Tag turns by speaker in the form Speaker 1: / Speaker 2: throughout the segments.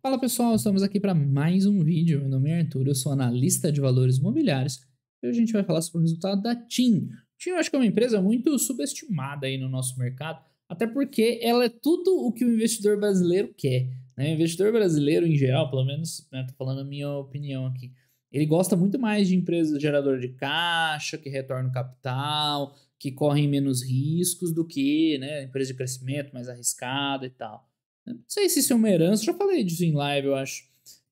Speaker 1: Fala pessoal, estamos aqui para mais um vídeo. Meu nome é Arthur, eu sou analista de valores imobiliários e hoje a gente vai falar sobre o resultado da TIM. TIM eu acho que é uma empresa muito subestimada aí no nosso mercado, até porque ela é tudo o que o investidor brasileiro quer. Né? O investidor brasileiro, em geral, pelo menos, estou né, falando a minha opinião aqui, ele gosta muito mais de empresas geradoras de caixa, que retornam capital, que correm menos riscos do que né, empresa de crescimento mais arriscada e tal. Não sei se isso é uma herança, já falei disso em live, eu acho.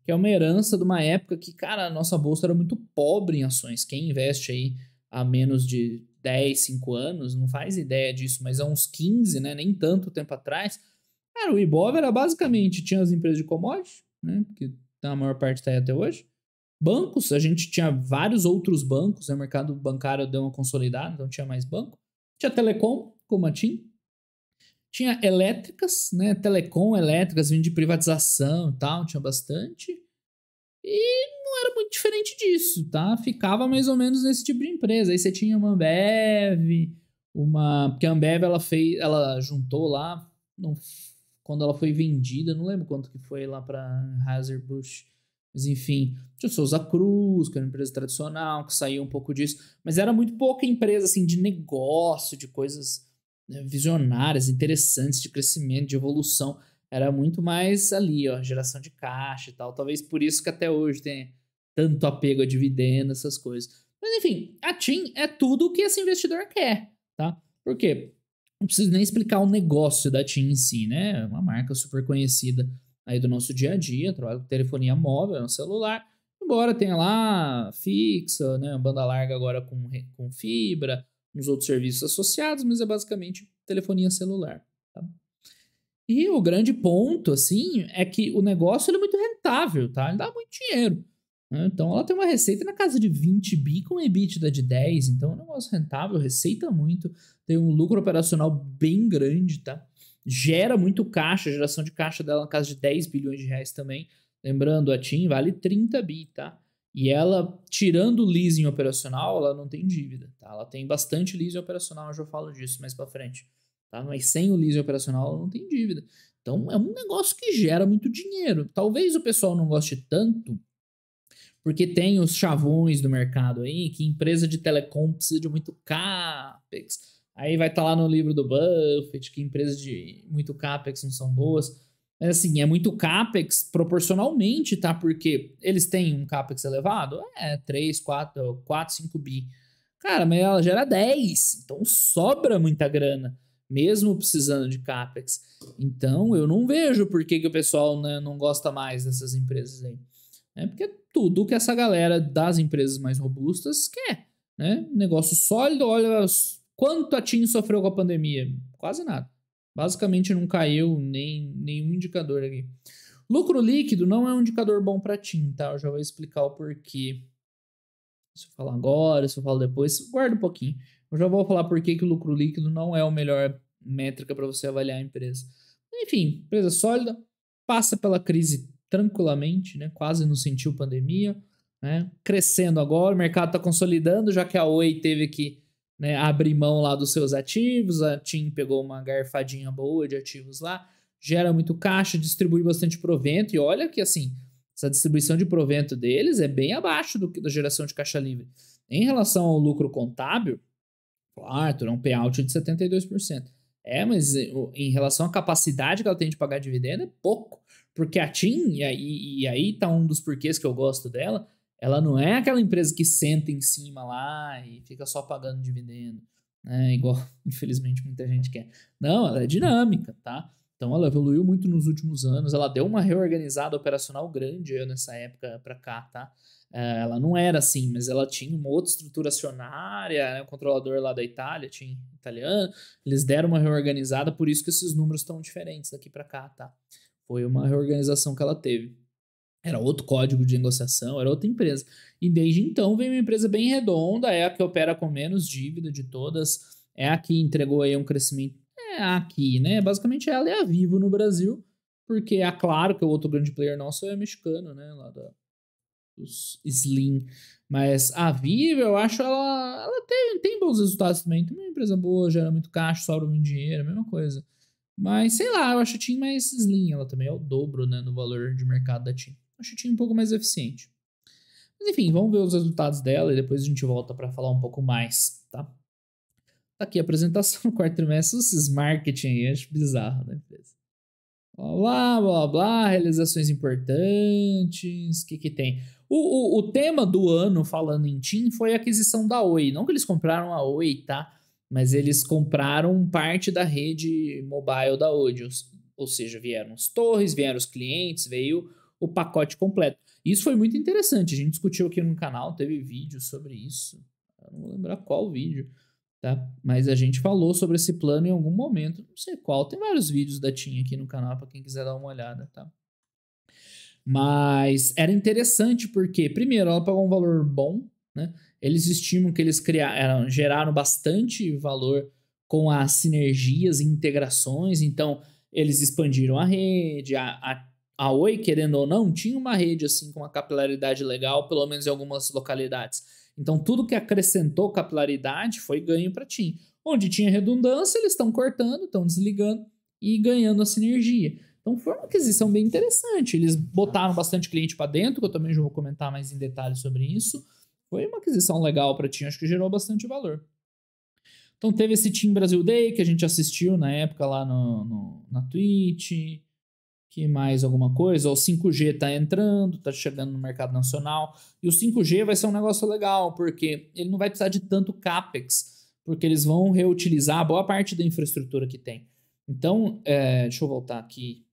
Speaker 1: Que é uma herança de uma época que, cara, a nossa bolsa era muito pobre em ações. Quem investe aí há menos de 10, 5 anos não faz ideia disso, mas há uns 15, né, nem tanto tempo atrás, cara, o Ibov era basicamente, tinha as empresas de commodities, né, que a maior parte está aí até hoje. Bancos, a gente tinha vários outros bancos, né, o mercado bancário deu uma consolidada, então tinha mais banco. Tinha telecom, como a TIM, tinha elétricas, né? Telecom, elétricas, vindo de privatização e tal, tinha bastante. E não era muito diferente disso, tá? Ficava mais ou menos nesse tipo de empresa. Aí você tinha uma Ambev, uma. Porque a Ambev ela fez. Ela juntou lá. Não, quando ela foi vendida, não lembro quanto que foi lá para Hazard-Bush. Mas enfim, tinha o Souza Cruz, que era uma empresa tradicional, que saía um pouco disso. Mas era muito pouca empresa, assim, de negócio, de coisas visionárias, interessantes de crescimento, de evolução. Era muito mais ali, ó, geração de caixa e tal. Talvez por isso que até hoje tem tanto apego a dividendo, essas coisas. Mas enfim, a TIM é tudo o que esse investidor quer, tá? Por quê? Não preciso nem explicar o negócio da TIM em si, né? É uma marca super conhecida aí do nosso dia a dia, trabalha com telefonia móvel, no celular, embora tenha lá fixa, né, banda larga agora com, com fibra, uns outros serviços associados, mas é basicamente telefonia celular. Tá? E o grande ponto, assim, é que o negócio é muito rentável, tá? Ele dá muito dinheiro. Né? Então, ela tem uma receita na casa de 20 bi com EBITDA de 10, então é um negócio rentável, receita muito, tem um lucro operacional bem grande, tá? Gera muito caixa, a geração de caixa dela na casa de 10 bilhões de reais também. Lembrando, a TIM vale 30 bi, tá? E ela, tirando o leasing operacional, ela não tem dívida, tá? Ela tem bastante leasing operacional, eu já falo disso mais para frente, tá? Mas sem o leasing operacional, ela não tem dívida. Então, é um negócio que gera muito dinheiro. Talvez o pessoal não goste tanto, porque tem os chavões do mercado aí, que empresa de telecom precisa de muito CAPEX. Aí vai estar tá lá no livro do Buffett que empresas de muito CAPEX não são boas. Mas assim, é muito CAPEX proporcionalmente, tá? Porque eles têm um CAPEX elevado? É, 3, 4, 4, 5 bi. Cara, mas ela gera 10, então sobra muita grana, mesmo precisando de CAPEX. Então eu não vejo por que, que o pessoal né, não gosta mais dessas empresas aí. É porque tudo que essa galera das empresas mais robustas quer, né? Negócio sólido, olha quanto a TIM sofreu com a pandemia. Quase nada. Basicamente não caiu nem nenhum indicador aqui. Lucro líquido não é um indicador bom para TIM, tá? Eu já vou explicar o porquê. Se eu falar agora, se eu falar depois, guarda um pouquinho. Eu já vou falar por que o lucro líquido não é a melhor métrica para você avaliar a empresa. Enfim, empresa sólida, passa pela crise tranquilamente, né? Quase não sentiu pandemia, né? Crescendo agora, o mercado está consolidando, já que a Oi teve que né, abrir mão lá dos seus ativos, a TIM pegou uma garfadinha boa de ativos lá, gera muito caixa, distribui bastante provento, e olha que assim, essa distribuição de provento deles é bem abaixo do que da geração de caixa livre. Em relação ao lucro contábil, claro, é um payout de 72%. É, mas em relação à capacidade que ela tem de pagar dividendo, é pouco. Porque a TIM, e aí, e aí tá um dos porquês que eu gosto dela, ela não é aquela empresa que senta em cima lá e fica só pagando dividendo, né? Igual, infelizmente, muita gente quer. Não, ela é dinâmica, tá? Então ela evoluiu muito nos últimos anos, ela deu uma reorganizada operacional grande nessa época para cá, tá? É, ela não era assim, mas ela tinha uma outra estrutura acionária, né? o controlador lá da Itália tinha italiano, eles deram uma reorganizada, por isso que esses números estão diferentes daqui para cá, tá? Foi uma reorganização que ela teve. Era outro código de negociação, era outra empresa. E desde então vem uma empresa bem redonda, é a que opera com menos dívida de todas, é a que entregou aí um crescimento. É aqui, né? Basicamente ela é a Vivo no Brasil, porque é claro que o outro grande player nosso é mexicano, né? Lá da, dos Slim. Mas a Vivo, eu acho ela, ela tem, tem bons resultados também. Tem uma empresa boa, gera muito caixa, sobra muito dinheiro, a mesma coisa. Mas sei lá, eu acho a TIM mais slim, ela também é o dobro, né, no valor de mercado da TIM. A TIM um pouco mais eficiente. Mas enfim, vamos ver os resultados dela e depois a gente volta para falar um pouco mais, tá? Tá aqui a apresentação do quarto trimestre, esses marketing acho bizarro da né, empresa. Blá, blá, blá, realizações importantes, o que que tem? O, o, o tema do ano, falando em TIM, foi a aquisição da Oi. Não que eles compraram a Oi, tá? Mas eles compraram parte da rede mobile da Oi. Ou seja, vieram as torres, vieram os clientes, veio o pacote completo. Isso foi muito interessante. A gente discutiu aqui no canal, teve vídeo sobre isso. Eu não vou lembrar qual vídeo tá? Mas a gente falou sobre esse plano em algum momento, não sei qual. Tem vários vídeos da TIM aqui no canal para quem quiser dar uma olhada, tá? Mas era interessante porque, primeiro, ela pagou um valor bom, né? Eles estimam que eles criaram, geraram bastante valor com as sinergias e integrações, então eles expandiram a rede, a, a, a Oi, querendo ou não, tinha uma rede assim com uma capilaridade legal, pelo menos em algumas localidades. Então, tudo que acrescentou capilaridade foi ganho para TIM. Onde tinha redundância, eles estão cortando, estão desligando e ganhando a sinergia. Então, foi uma aquisição bem interessante. Eles botaram bastante cliente para dentro, que eu também já vou comentar mais em detalhes sobre isso. Foi uma aquisição legal para TIM, acho que gerou bastante valor. Então, teve esse Team Brasil Day que a gente assistiu na época lá no, no na Twitch que mais alguma coisa? O 5G está entrando, está chegando no mercado nacional. E o 5G vai ser um negócio legal, porque ele não vai precisar de tanto CAPEX, porque eles vão reutilizar boa parte da infraestrutura que tem. Então, é, deixa eu voltar aqui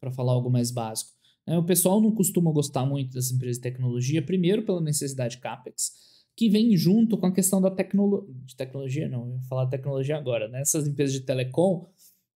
Speaker 1: para falar algo mais básico. É, o pessoal não costuma gostar muito das empresas de tecnologia, primeiro pela necessidade de CAPEX, que vem junto com a questão da tecnologia. De tecnologia, não, eu vou falar tecnologia agora, né? Essas empresas de telecom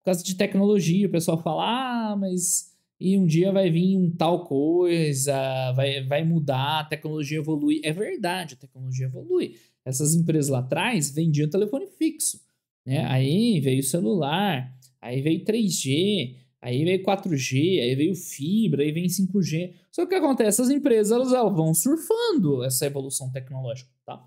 Speaker 1: por causa de tecnologia. O pessoal fala, ah, mas e um dia vai vir um tal coisa, vai, vai mudar, a tecnologia evolui. É verdade, a tecnologia evolui. Essas empresas lá atrás vendiam telefone fixo. Né? Aí veio o celular, aí veio 3G, aí veio 4G, aí veio fibra, aí vem 5G. Só que o que acontece? Essas empresas elas, elas vão surfando essa evolução tecnológica, tá?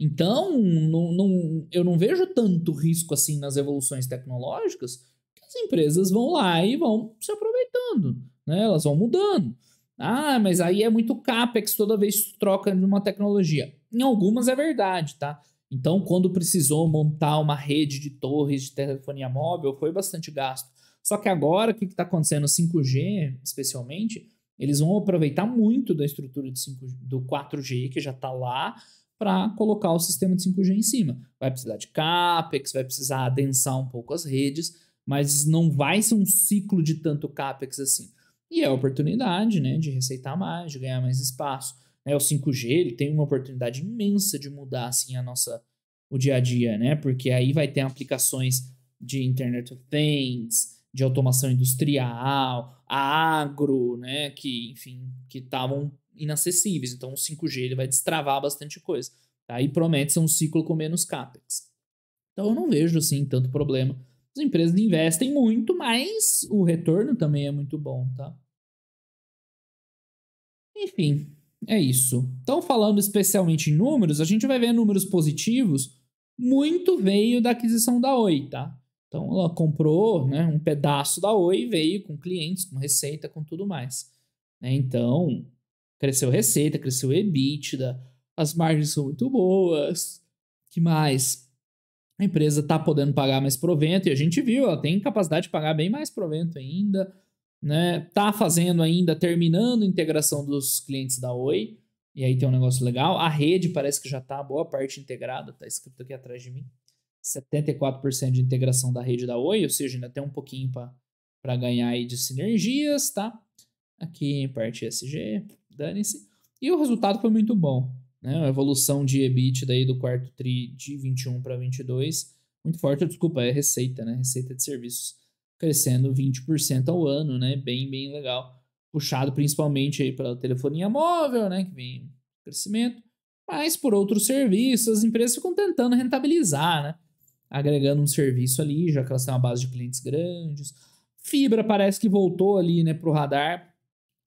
Speaker 1: Então, não, não, eu não vejo tanto risco assim nas evoluções tecnológicas que as empresas vão lá e vão se aproveitando, né? Elas vão mudando. Ah, mas aí é muito capex toda vez que troca de uma tecnologia. Em algumas é verdade, tá? Então, quando precisou montar uma rede de torres de telefonia móvel, foi bastante gasto. Só que agora, o que está acontecendo? 5G, especialmente, eles vão aproveitar muito da estrutura de 5, do 4G, que já está lá, para colocar o sistema de 5G em cima. Vai precisar de CAPEX, vai precisar adensar um pouco as redes, mas não vai ser um ciclo de tanto CAPEX assim. E é a oportunidade né, de receitar mais, de ganhar mais espaço. Né, o 5G ele tem uma oportunidade imensa de mudar assim, a nossa, o dia a dia, né? porque aí vai ter aplicações de Internet of Things, de automação industrial, agro, né, que, enfim, que estavam inacessíveis. Então, o 5G ele vai destravar bastante coisa. Tá? E promete ser um ciclo com menos capex. Então, eu não vejo assim tanto problema. As empresas investem muito, mas o retorno também é muito bom, tá? Enfim, é isso. Então, falando especialmente em números, a gente vai ver números positivos. Muito veio da aquisição da Oi, tá? Então, ela comprou né, um pedaço da Oi, veio com clientes, com receita, com tudo mais. Né? Então, Cresceu receita, cresceu EBITDA, as margens são muito boas. que mais? A empresa está podendo pagar mais provento e a gente viu, ela tem capacidade de pagar bem mais provento ainda, né? Tá fazendo ainda, terminando a integração dos clientes da Oi. E aí tem um negócio legal. A rede parece que já está boa parte integrada, tá escrito aqui atrás de mim. 74% de integração da rede da Oi, ou seja, ainda tem um pouquinho para ganhar aí de sinergias, tá? Aqui em parte SG, dane-se. E o resultado foi muito bom. Né? A evolução de EBIT daí do quarto TRI de 21 para 22, muito forte. Desculpa, é receita, né? Receita de serviços crescendo 20% ao ano, né? Bem, bem legal. Puxado principalmente aí pela telefonia móvel, né? Que vem crescimento. Mas por outros serviços, as empresas ficam tentando rentabilizar, né? Agregando um serviço ali, já que elas têm uma base de clientes grandes. Fibra parece que voltou ali, né, pro radar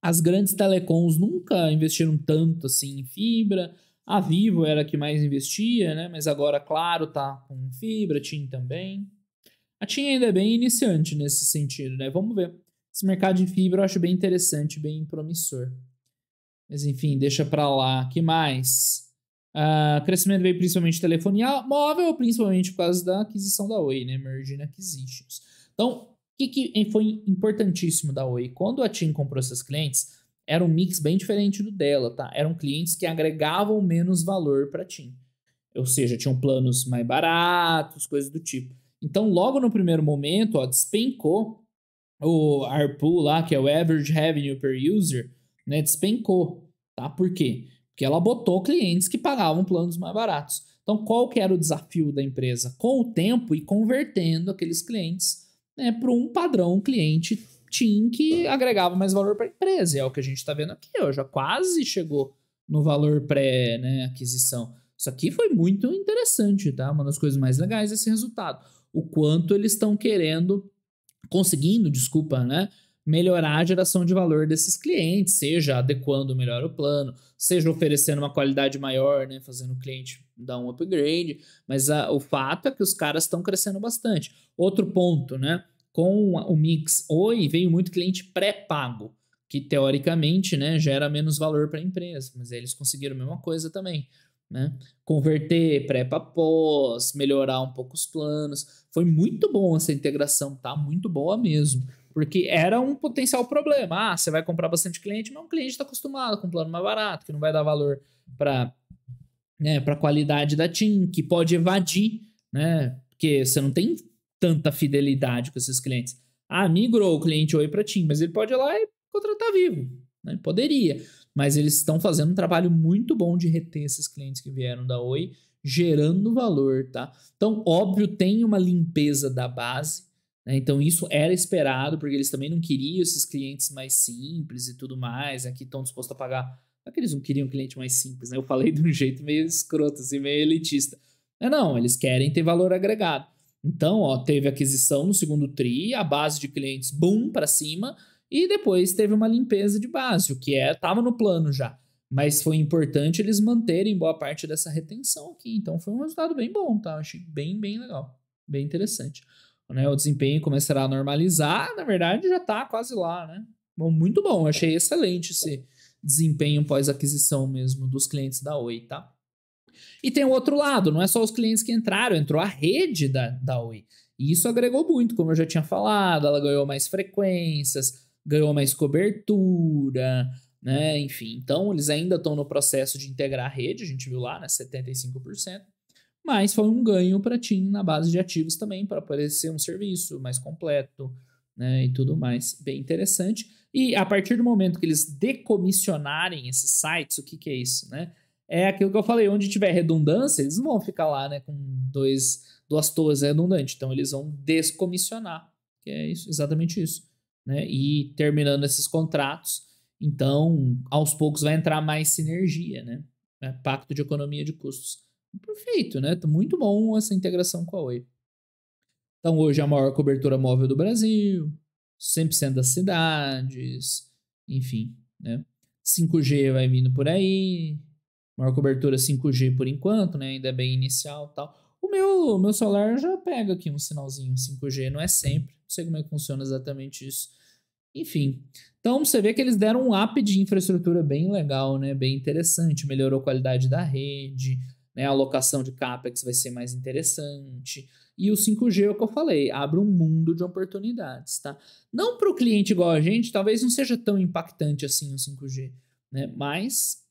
Speaker 1: as grandes telecoms nunca investiram tanto assim em fibra. A Vivo era a que mais investia, né? Mas agora, claro, tá com fibra, TIM também. A TIM ainda é bem iniciante nesse sentido, né? Vamos ver. Esse mercado de fibra eu acho bem interessante, bem promissor. Mas enfim, deixa para lá. que mais? Uh, crescimento veio principalmente telefonia móvel, principalmente por causa da aquisição da Oi, né? Merging Acquisitions. Então, o que, que foi importantíssimo da Oi? Quando a TIM comprou esses clientes, era um mix bem diferente do dela, tá? Eram clientes que agregavam menos valor para a TIM. Ou seja, tinham planos mais baratos, coisas do tipo. Então, logo no primeiro momento, ó, despencou o ARPU lá, que é o Average Revenue Per User, né? Despencou, tá? Por quê? Porque ela botou clientes que pagavam planos mais baratos. Então, qual que era o desafio da empresa? Com o tempo e convertendo aqueles clientes né, para um padrão cliente TIM que agregava mais valor para a empresa. E é o que a gente está vendo aqui, ó, já quase chegou no valor pré-aquisição. Né, Isso aqui foi muito interessante, tá? Uma das coisas mais legais desse resultado. O quanto eles estão querendo, conseguindo, desculpa, né? Melhorar a geração de valor desses clientes, seja adequando melhor o plano, seja oferecendo uma qualidade maior, né, fazendo o cliente dar um upgrade, mas a, o fato é que os caras estão crescendo bastante. Outro ponto, né, com o mix Oi veio muito cliente pré-pago, que teoricamente, né, gera menos valor para a empresa, mas eles conseguiram a mesma coisa também. Né? Converter pré para pós, melhorar um pouco os planos. Foi muito bom essa integração, tá? Muito boa mesmo. Porque era um potencial problema. Ah, você vai comprar bastante cliente, mas um cliente está acostumado com um plano mais barato, que não vai dar valor para né, a qualidade da TIM, que pode evadir, né? Porque você não tem tanta fidelidade com esses clientes. Ah, migrou o cliente Oi para TIM, mas ele pode ir lá e contratar vivo. Né? Poderia. Mas eles estão fazendo um trabalho muito bom de reter esses clientes que vieram da Oi, gerando valor, tá? Então, óbvio, tem uma limpeza da base? Então, isso era esperado, porque eles também não queriam esses clientes mais simples e tudo mais, né? que estão dispostos a pagar. Não é que eles não queriam um cliente mais simples, né? Eu falei de um jeito meio escroto, assim, meio elitista. Não, não, eles querem ter valor agregado. Então, ó, teve aquisição no segundo TRI, a base de clientes boom para cima, e depois teve uma limpeza de base, o que é estava no plano já. Mas foi importante eles manterem boa parte dessa retenção aqui. Então foi um resultado bem bom, tá? Achei bem, bem legal. Bem interessante né, o desempenho começará a normalizar, na verdade já está quase lá, né? Bom, muito bom, achei excelente esse desempenho pós-aquisição mesmo dos clientes da Oi, tá? E tem o outro lado, não é só os clientes que entraram, entrou a rede da, da Oi. E isso agregou muito, como eu já tinha falado, ela ganhou mais frequências, ganhou mais cobertura, né? Enfim, então eles ainda estão no processo de integrar a rede, a gente viu lá, né? 75% mas foi um ganho para a TIM na base de ativos também, para aparecer um serviço mais completo né, e tudo mais. Bem interessante. E a partir do momento que eles decomissionarem esses sites, o que, que é isso? Né? É aquilo que eu falei, onde tiver redundância, eles não vão ficar lá né, com dois, duas torres redundantes. Então, eles vão descomissionar, que é isso, exatamente isso. Né? E terminando esses contratos, então, aos poucos vai entrar mais sinergia, né? Pacto de economia de custos. Perfeito, né? Tá muito bom essa integração com a Oi. Então, hoje é a maior cobertura móvel do Brasil, 100% das cidades, enfim, né? 5G vai vindo por aí, maior cobertura 5G por enquanto, né? Ainda é bem inicial tal. O meu, meu celular já pega aqui um sinalzinho 5G, não é sempre, não sei como é que funciona exatamente isso. Enfim, então você vê que eles deram um up de infraestrutura bem legal, né? Bem interessante, melhorou a qualidade da rede, né? A alocação de CAPEX vai ser mais interessante. E o 5G é o que eu falei, abre um mundo de oportunidades, tá? Não para o cliente igual a gente, talvez não seja tão impactante assim o 5G, né? Mas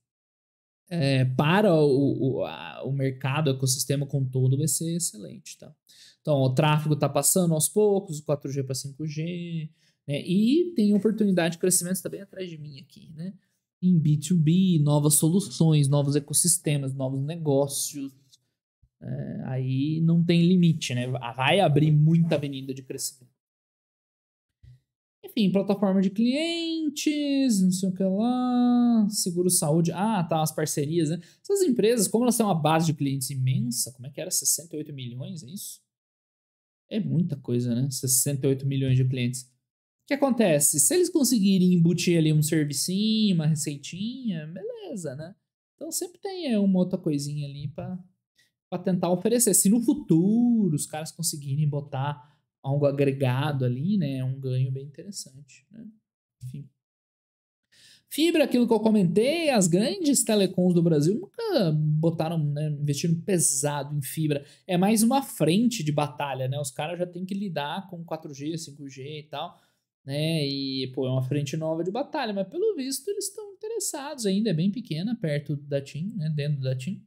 Speaker 1: é, para o, o, a, o mercado, o ecossistema como todo, vai ser excelente, tá? Então, o tráfego está passando aos poucos, o 4G para 5G, né? E tem oportunidade de crescimento, está bem atrás de mim aqui, né? Em B2B, novas soluções, novos ecossistemas, novos negócios. É, aí não tem limite, né? Vai abrir muita avenida de crescimento. Enfim, plataforma de clientes, não sei o que lá, seguro saúde. Ah, tá, as parcerias, né? Essas empresas, como elas têm uma base de clientes imensa, como é que era? 68 milhões, é isso? É muita coisa, né? 68 milhões de clientes. O que acontece? Se eles conseguirem embutir ali um servicinho, uma receitinha, beleza, né? Então sempre tem uma outra coisinha ali para tentar oferecer. Se no futuro os caras conseguirem botar algo agregado ali, né? É um ganho bem interessante, né? Enfim. Fibra, aquilo que eu comentei, as grandes telecoms do Brasil nunca botaram, né, investiram pesado em fibra. É mais uma frente de batalha, né? Os caras já têm que lidar com 4G, 5G e tal, né? E, pô, é uma frente nova de batalha, mas pelo visto eles estão interessados ainda, é bem pequena, perto da TIM, né? Dentro da TIM.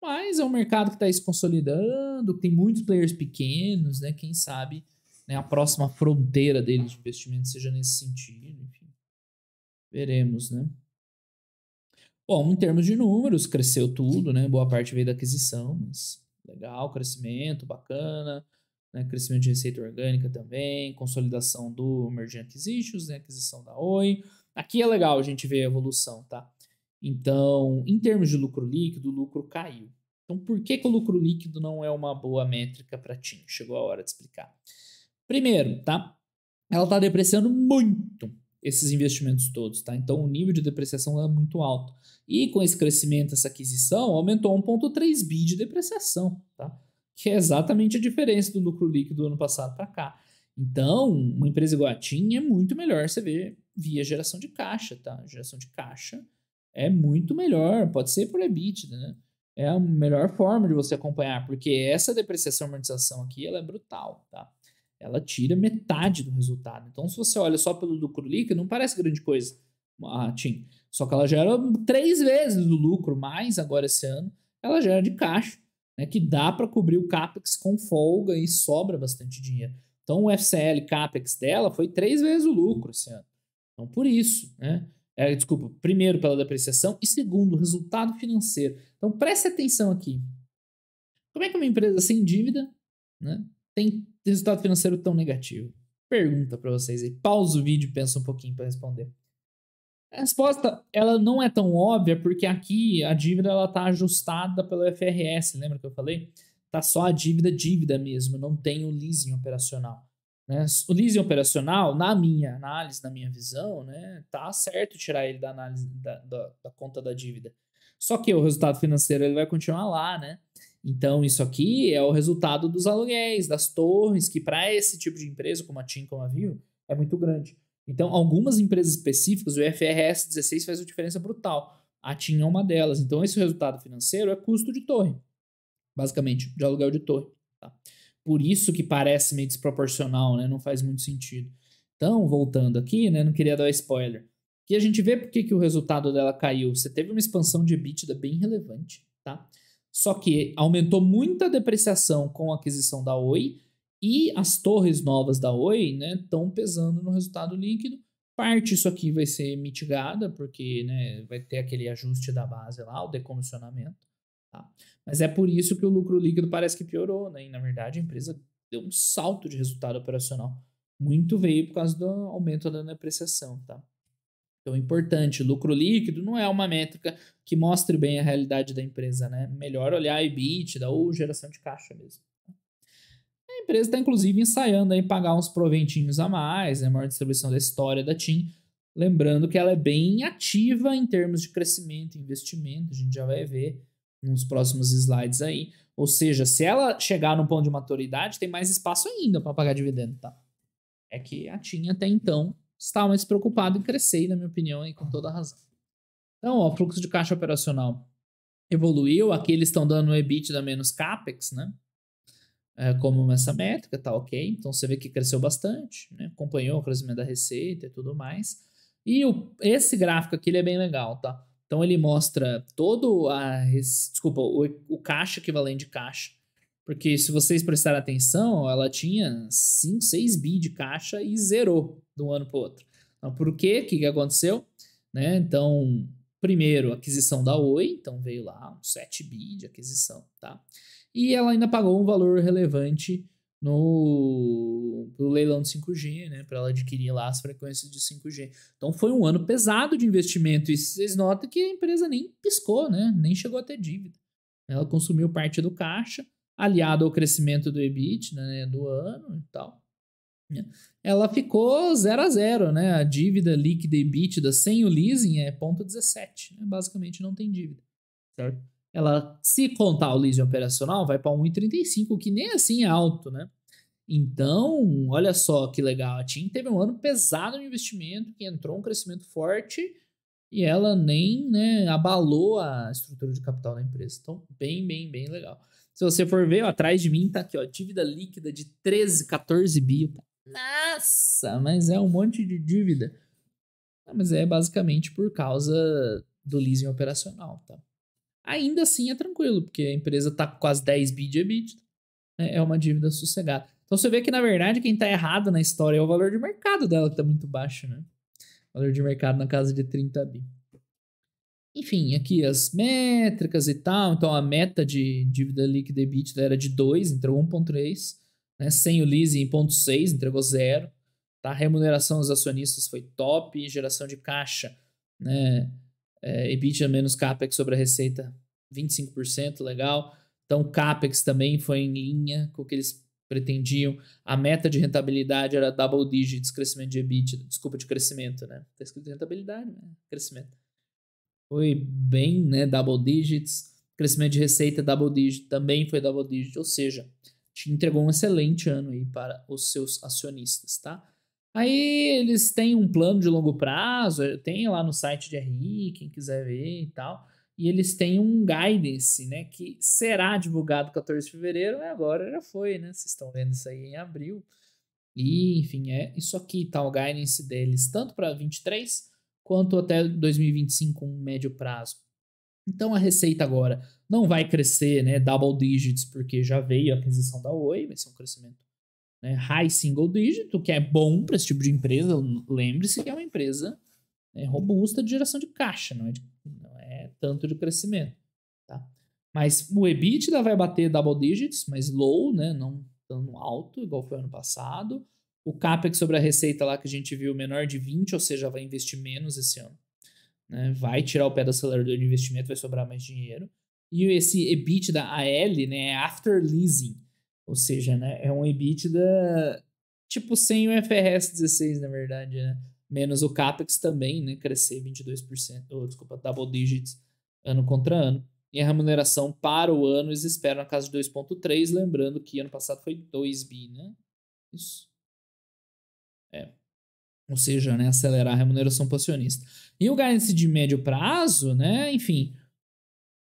Speaker 1: Mas é um mercado que está se consolidando, tem muitos players pequenos, né? Quem sabe né, a próxima fronteira deles de investimento seja nesse sentido, enfim. Veremos, né? Bom, em termos de números, cresceu tudo, né? Boa parte veio da aquisição, mas legal, crescimento bacana, né? Crescimento de receita orgânica também, consolidação do Emerging Acquisitions, né? Aquisição da Oi. Aqui é legal a gente ver a evolução, tá? Então, em termos de lucro líquido, o lucro caiu. Então, por que, que o lucro líquido não é uma boa métrica para TIM? Chegou a hora de explicar. Primeiro, tá? Ela está depreciando muito esses investimentos todos, tá? Então, o nível de depreciação é muito alto. E com esse crescimento, essa aquisição, aumentou 1,3 bi de depreciação, tá? Que é exatamente a diferença do lucro líquido do ano passado para cá. Então, uma empresa igual a TIM é muito melhor você ver via geração de caixa, tá? Geração de caixa é muito melhor, pode ser por EBITDA, né? É a melhor forma de você acompanhar, porque essa depreciação e amortização aqui, ela é brutal, tá? Ela tira metade do resultado. Então, se você olha só pelo lucro líquido, não parece grande coisa, a TIM. Só que ela gera três vezes do lucro, mais agora esse ano, ela gera de caixa, né? Que dá para cobrir o CAPEX com folga e sobra bastante dinheiro. Então, o FCL CAPEX dela foi três vezes o lucro esse ano. Então, por isso, né? É, desculpa, primeiro pela depreciação e segundo, resultado financeiro. Então preste atenção aqui. Como é que uma empresa sem dívida né, tem resultado financeiro tão negativo? Pergunta para vocês aí. Pausa o vídeo e pensa um pouquinho para responder. A resposta ela não é tão óbvia porque aqui a dívida ela está ajustada pelo FRS, lembra que eu falei? Tá só a dívida dívida mesmo, não tem o leasing operacional. Né? O leasing operacional, na minha análise, na minha visão, né, tá certo tirar ele da análise da, da, da, conta da dívida. Só que o resultado financeiro ele vai continuar lá, né? Então, isso aqui é o resultado dos aluguéis, das torres, que para esse tipo de empresa, como a TIM, como a Viu, é muito grande. Então, algumas empresas específicas, o IFRS 16 faz uma diferença brutal. A TIM é uma delas. Então, esse resultado financeiro é custo de torre, basicamente, de aluguel de torre. Tá? Por isso que parece meio desproporcional, né? Não faz muito sentido. Então, voltando aqui, né? Não queria dar spoiler. Aqui a gente vê porque que o resultado dela caiu. Você teve uma expansão de EBITDA bem relevante, tá? Só que aumentou muita depreciação com a aquisição da Oi e as torres novas da Oi, né, estão pesando no resultado líquido. Parte disso aqui vai ser mitigada, porque né, vai ter aquele ajuste da base lá, o decomissionamento. Tá? Mas é por isso que o lucro líquido parece que piorou, né? E, na verdade, a empresa deu um salto de resultado operacional. Muito veio por causa do aumento da depreciação, tá? Então, importante, lucro líquido não é uma métrica que mostre bem a realidade da empresa, né? Melhor olhar a EBITDA ou geração de caixa mesmo. Empresa está, inclusive, ensaiando em pagar uns proventinhos a mais, né? A maior distribuição da história da TIM. Lembrando que ela é bem ativa em termos de crescimento, investimento, a gente já vai ver nos próximos slides aí. Ou seja, se ela chegar no ponto de maturidade, tem mais espaço ainda para pagar dividendo, tá? É que a TIM até então estava mais preocupada em crescer, na minha opinião, e com toda a razão. Então, ó, fluxo de caixa operacional evoluiu, aqui eles estão dando EBITDA menos CAPEX, né? É, como essa métrica, tá ok. Então você vê que cresceu bastante, né? acompanhou o crescimento da receita e tudo mais. E o, esse gráfico aqui ele é bem legal, tá? Então ele mostra todo a. Desculpa, o, o caixa equivalente de caixa. Porque se vocês prestarem atenção, ela tinha 5, 6 bi de caixa e zerou de um ano para o outro. Então, por quê? O que, que aconteceu? Né? Então, primeiro, aquisição da Oi, então veio lá um 7 bi de aquisição, tá? E ela ainda pagou um valor relevante no, leilão de 5G, né, para ela adquirir lá as frequências de 5G. Então foi um ano pesado de investimento e vocês notam que a empresa nem piscou, né, nem chegou a ter dívida. Ela consumiu parte do caixa, aliado ao crescimento do EBIT né, do ano e tal. Ela ficou 0 a 0, né? A dívida líquida EBITDA sem o leasing é 0,17, né? basicamente não tem dívida, certo? Ela, se contar o leasing operacional, vai para 1,35, que nem assim é alto, né? Então, olha só que legal. A TIM teve um ano pesado no investimento, que entrou um crescimento forte e ela nem né, abalou a estrutura de capital da empresa. Então, bem, bem, bem legal. Se você for ver, ó, atrás de mim tá aqui, ó, dívida líquida de 13, 14 bi. Nossa, mas é um monte de dívida. Ah, mas é basicamente por causa do leasing operacional, tá? Ainda assim é tranquilo, porque a empresa tá com quase 10 bi de EBITDA. Né, é uma dívida sossegada. Então você vê que, na verdade, quem tá errado na história é o valor de mercado dela, que tá muito baixo, né? Valor de mercado na casa de 30 bi. Enfim, aqui as métricas e tal. Então a meta de dívida líquida EBITDA era de 2, entregou 1.3. Né? Sem o leasing, 0.6, entregou 0. Tá? A remuneração dos acionistas foi top. Geração de caixa, né? É, EBITDA menos CAPEX sobre a receita, 25%, legal. Então, CAPEX também foi em linha com o que eles pretendiam. A meta de rentabilidade era double digits, crescimento de EBITDA, desculpa, de crescimento, né? Tá escrito rentabilidade, né? Crescimento. Foi bem, né? Double digits. Crescimento de receita, double digit, também foi double digit, ou seja, te entregou um excelente ano aí para os seus acionistas, tá? Aí eles têm um plano de longo prazo, tem lá no site de RI, quem quiser ver e tal e eles têm um guidance, né, que será divulgado 14 de fevereiro, e agora já foi, né? Vocês estão vendo isso aí em abril. E, enfim, é isso aqui tá o guidance deles, tanto para 23 quanto até 2025, um médio prazo. Então a receita agora não vai crescer, né, double digits, porque já veio a aquisição da Oi, vai ser um crescimento né, high single digit, o que é bom para esse tipo de empresa. Lembre-se que é uma empresa né, robusta de geração de caixa, não é de tanto de crescimento. Tá? Mas o EBITDA vai bater double digits, mas low, né? não tão alto, igual foi ano passado. O CAPEX sobre a receita lá que a gente viu menor de 20, ou seja, vai investir menos esse ano. Né? Vai tirar o pé do acelerador de investimento, vai sobrar mais dinheiro. E esse EBITDA AL, né, é after leasing, ou seja, né, é um EBITDA tipo sem o FRS 16, na verdade, né? Menos o CAPEX também, né, crescer 22%, ou desculpa, double digits ano contra ano. E a remuneração para o ano eles esperam na casa de 2,3, lembrando que ano passado foi 2 bi, né? Isso. É. Ou seja, né, acelerar a remuneração para acionista. E o guidance de médio prazo, né, enfim,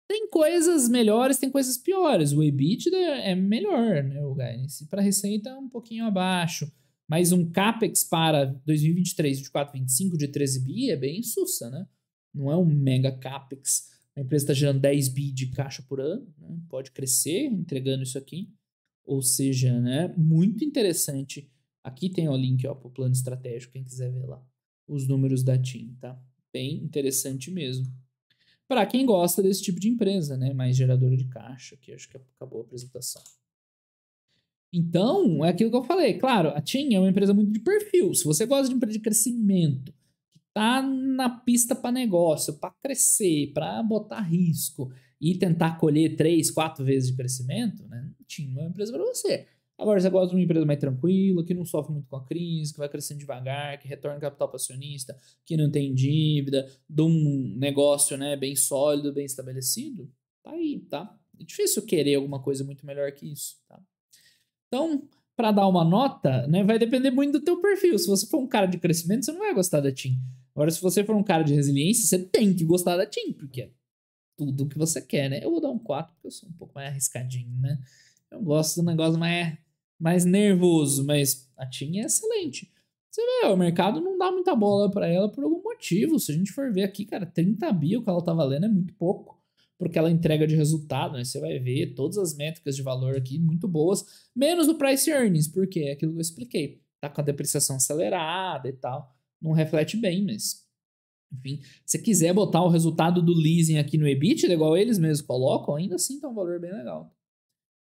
Speaker 1: tem coisas melhores, tem coisas piores. O EBITDA é melhor, né, o guidance. Para receita é um pouquinho abaixo. Mas um CAPEX para 2023, 2024, 2025 de 13 bi é bem sussa, né? Não é um mega CAPEX a empresa está gerando 10 bi de caixa por ano, né? pode crescer entregando isso aqui. Ou seja, né, muito interessante. Aqui tem o link para o plano estratégico, quem quiser ver lá. Os números da TIM, tá? Bem interessante mesmo. Para quem gosta desse tipo de empresa, né? Mais geradora de caixa, que acho que acabou a apresentação. Então, é aquilo que eu falei. Claro, a TIM é uma empresa muito de perfil. Se você gosta de empresa de crescimento, tá na pista para negócio, para crescer, para botar risco e tentar colher três, quatro vezes de crescimento, né? Tinha uma empresa para você. Agora você gosta de uma empresa mais tranquila, que não sofre muito com a crise, que vai crescendo devagar, que retorna capital para acionista, que não tem dívida, de um negócio, né, bem sólido, bem estabelecido. Tá aí, tá? É difícil querer alguma coisa muito melhor que isso, tá? Então, para dar uma nota, né, vai depender muito do teu perfil. Se você for um cara de crescimento, você não vai gostar da TIM. Agora, se você for um cara de resiliência, você tem que gostar da TIM, porque é tudo que você quer, né? Eu vou dar um 4, porque eu sou um pouco mais arriscadinho, né? Eu gosto do negócio mais, mais nervoso, mas a TIM é excelente. Você vê, o mercado não dá muita bola para ela por algum motivo. Se a gente for ver aqui, cara, 30 bi o que ela tá valendo é muito pouco, porque ela entrega de resultado, né? Você vai ver todas as métricas de valor aqui muito boas, menos o price earnings, porque é aquilo que eu expliquei. Tá com a depreciação acelerada e tal não reflete bem, mas. Enfim, se quiser botar o resultado do leasing aqui no EBITDA, igual eles mesmos colocam, ainda assim tá um valor bem legal.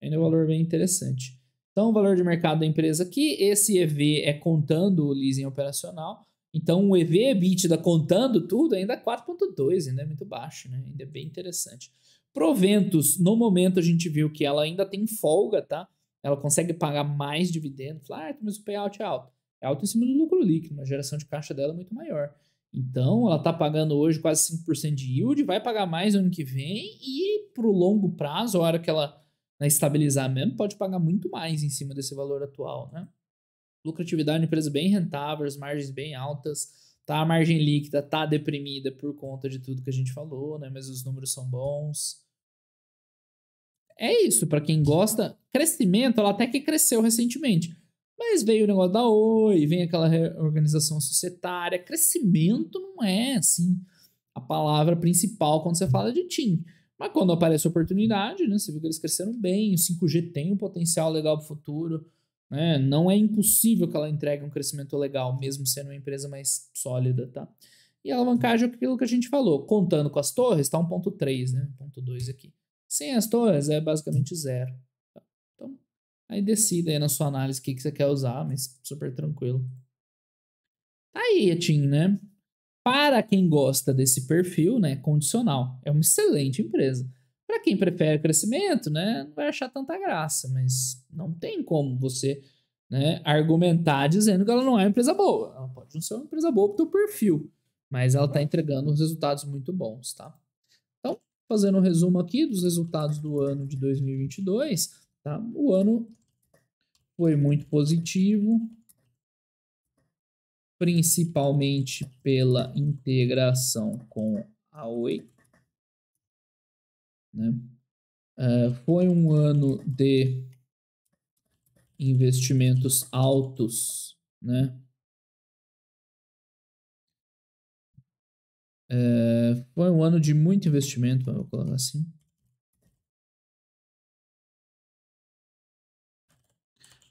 Speaker 1: Ainda é um valor bem interessante. Então, o valor de mercado da empresa aqui, esse EV é contando o leasing operacional. Então, o EV EBITDA contando tudo ainda é 4.2, ainda é muito baixo, né? Ainda é bem interessante. Proventos, no momento a gente viu que ela ainda tem folga, tá? Ela consegue pagar mais dividendos. Ah, mas o payout é alto é alto em cima do lucro líquido, a geração de caixa dela é muito maior. Então, ela está pagando hoje quase 5% de yield, vai pagar mais no ano que vem e para o longo prazo, a hora que ela né, estabilizar mesmo, pode pagar muito mais em cima desse valor atual, né? Lucratividade, empresa bem rentável, as margens bem altas, tá? A margem líquida tá deprimida por conta de tudo que a gente falou, né? Mas os números são bons. É isso, para quem gosta. Crescimento, ela até que cresceu recentemente. Mas veio o negócio da Oi, vem aquela organização societária. Crescimento não é, assim, a palavra principal quando você fala de TIM. Mas quando aparece oportunidade, né, você viu que eles cresceram bem, o 5G tem um potencial legal para o futuro. Né? Não é impossível que ela entregue um crescimento legal, mesmo sendo uma empresa mais sólida. Tá? E a alavancagem é aquilo que a gente falou. Contando com as torres, está 1.3, né? 1.2 aqui. Sem as torres, é basicamente zero. Tá? Então, aí decida aí na sua análise o que, que você quer usar, mas super tranquilo. Tá aí a TIM, né? Para quem gosta desse perfil, né, condicional, é uma excelente empresa. Para quem prefere crescimento, né, não vai achar tanta graça, mas não tem como você né, argumentar dizendo que ela não é uma empresa boa. Ela pode não ser uma empresa boa para o teu perfil, mas ela está entregando resultados muito bons, tá? Então, fazendo um resumo aqui dos resultados do ano de 2022, tá? O ano foi muito positivo, principalmente pela integração com a Oi. Né? Uh, foi um ano de investimentos altos, né? Uh, foi um ano de muito investimento, vou colocar assim.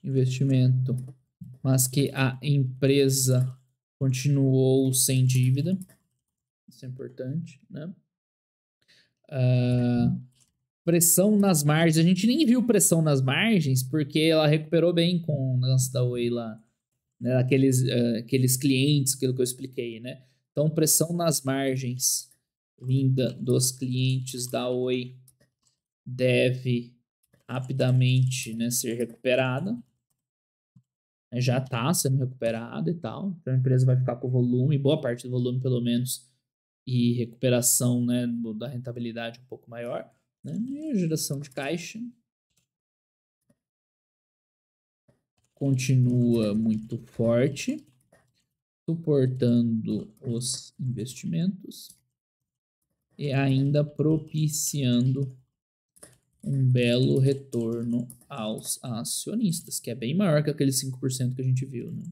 Speaker 1: Investimento mas que a empresa continuou sem dívida. Isso é importante, né? Uh, pressão nas margens. A gente nem viu pressão nas margens porque ela recuperou bem com o lance da Oi lá. Né? Aqueles, uh, aqueles clientes, aquilo que eu expliquei, né? Então, pressão nas margens vinda dos clientes da Oi deve rapidamente né, ser recuperada. Né, já está sendo recuperado e tal. Então a empresa vai ficar com volume, boa parte do volume pelo menos, e recuperação né, da rentabilidade um pouco maior. Né? E a geração de caixa continua muito forte, suportando os investimentos e ainda propiciando um belo retorno aos acionistas, que é bem maior que aqueles 5% que a gente viu, né?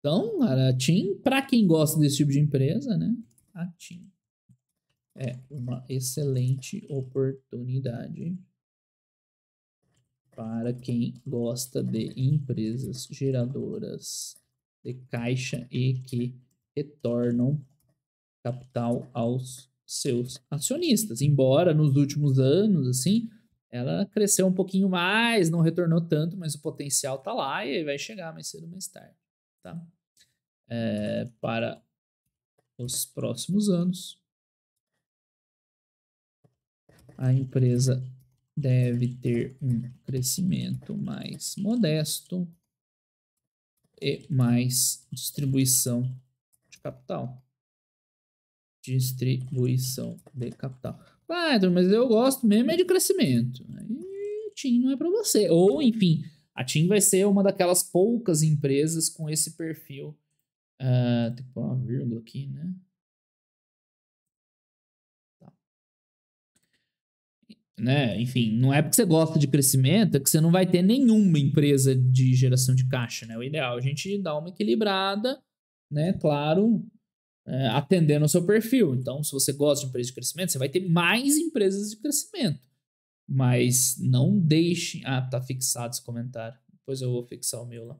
Speaker 1: Então, a TIM, para quem gosta desse tipo de empresa, né? A TIM é uma excelente oportunidade para quem gosta de empresas geradoras de caixa e que retornam capital aos seus acionistas. Embora nos últimos anos, assim, ela cresceu um pouquinho mais, não retornou tanto, mas o potencial tá lá e vai chegar mais cedo ou mais tarde, tá? É, para os próximos anos, a empresa deve ter um crescimento mais modesto e mais distribuição de capital distribuição de capital. Ah, mas eu gosto mesmo é de crescimento. Aí TIM não é para você. Ou, enfim, a TIM vai ser uma daquelas poucas empresas com esse perfil. Uh, tem que pôr uma vírgula aqui, né? Tá. Né? Enfim, não é porque você gosta de crescimento é que você não vai ter nenhuma empresa de geração de caixa, né? O ideal é a gente dar uma equilibrada, né? Claro, é, atendendo ao seu perfil. Então, se você gosta de empresas de crescimento, você vai ter mais empresas de crescimento. Mas não deixe. Ah, tá fixado esse comentário. Depois eu vou fixar o meu lá.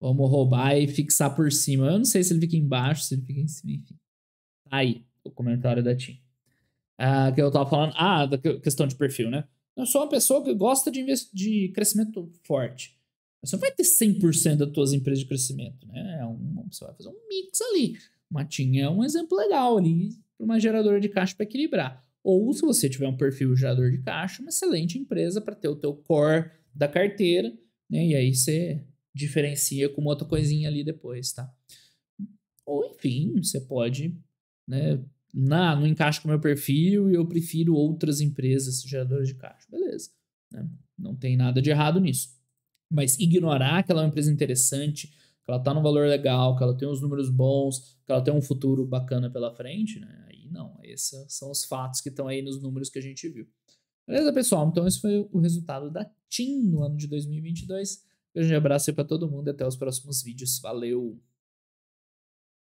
Speaker 1: Vamos roubar e fixar por cima. Eu não sei se ele fica embaixo, se ele fica em cima, enfim. Tá aí o comentário da Tim. Ah, que eu tava falando. Ah, da questão de perfil, né? Eu sou uma pessoa que gosta de, de crescimento forte. Você não vai ter 100% das tuas empresas de crescimento, né? É um, você vai fazer um mix ali. TIM é um exemplo legal ali para uma geradora de caixa para equilibrar. Ou se você tiver um perfil gerador de caixa, uma excelente empresa para ter o teu core da carteira, né? E aí você diferencia com outra coisinha ali depois, tá? Ou enfim, você pode, né, na, não encaixa com o meu perfil e eu prefiro outras empresas geradoras de caixa. Beleza. Né? Não tem nada de errado nisso. Mas ignorar que ela é uma empresa interessante, que ela está no valor legal, que ela tem uns números bons, que ela tem um futuro bacana pela frente, né? Aí não. Esses são os fatos que estão aí nos números que a gente viu. Beleza, pessoal? Então esse foi o resultado da TIM no ano de 2022. Um grande abraço aí para todo mundo e até os próximos vídeos. Valeu!